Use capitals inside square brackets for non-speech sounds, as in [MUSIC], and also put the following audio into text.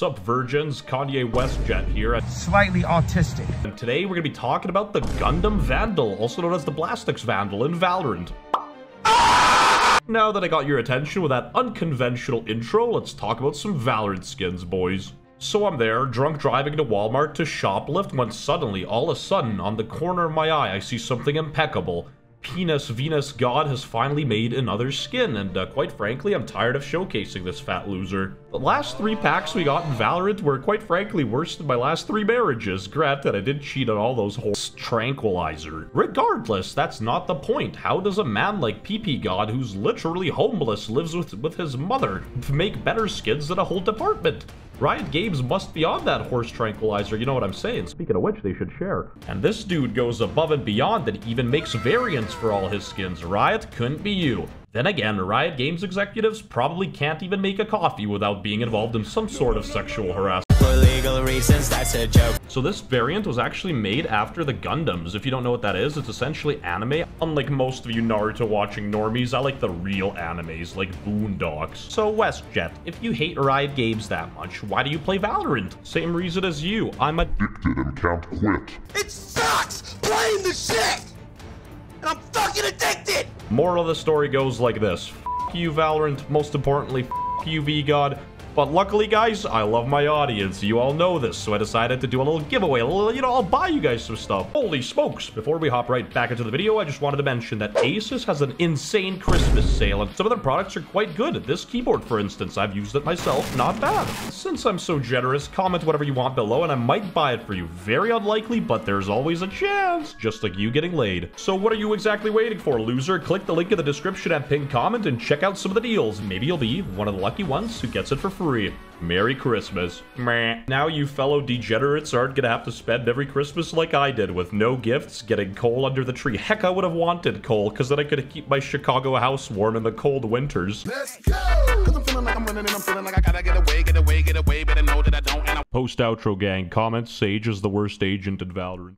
Sup, virgins? Kanye WestJett here, Slightly autistic. And today we're gonna be talking about the Gundam Vandal, also known as the BlastX Vandal in Valorant. [LAUGHS] Now that I got your attention with that unconventional intro, let's talk about some Valorant skins, boys. So I'm there, drunk driving to Walmart to shoplift, when suddenly, all of a sudden, on the corner of my eye, I see something impeccable. Penis Venus God has finally made another skin, and uh, quite frankly, I'm tired of showcasing this fat loser. The last three packs we got in Valorant were quite frankly worse than my last three marriages. Granted, I did cheat on all those hoes. Tranquilizer. Regardless, that's not the point. How does a man like PP God, who's literally homeless, lives with, with his mother, make better skins than a whole department? Riot Games must be on that horse tranquilizer, you know what I'm saying? Speaking of which, they should share. And this dude goes above and beyond and even makes variants for all his skins. Riot couldn't be you. Then again, Riot Games executives probably can't even make a coffee without being involved in some sort of sexual harassment. For legal reasons, that's a joke. So this variant was actually made after the Gundams. If you don't know what that is, it's essentially anime. Unlike most of you Naruto watching normies, I like the real animes, like Boondocks. So WestJett, if you hate Riot Games that much, why do you play Valorant? Same reason as you. I'm addicted and can't quit. It sucks playing the shit! And I'm fucking addicted! Moral of the story goes like this. F you, Valorant. Most importantly, f you, VGod. But luckily, guys, I love my audience. You all know this, so I decided to do a little giveaway. A little, you know, I'll buy you guys some stuff. Holy smokes. Before we hop right back into the video, I just wanted to mention that Asus has an insane Christmas sale, and some of their products are quite good. This keyboard, for instance, I've used it myself. Not bad. Since I'm so generous, comment whatever you want below, and I might buy it for you. Very unlikely, but there's always a chance. Just like you getting laid. So what are you exactly waiting for, loser? Click the link in the description and pin comment and check out some of the deals. Maybe you'll be one of the lucky ones who gets it for free. Merry Christmas. Meh. Now you fellow degenerates aren't gonna have to spend every Christmas like I did with no gifts, getting coal under the tree. Heck, I would have wanted coal, because then I could keep my Chicago house warm in the cold winters. Let's go! Cause I'm feeling like I'm running and I'm feeling like I gotta get away, get away, get away, but I know that I don't and I Post outro gang, comments Sage is the worst agent in Valorant.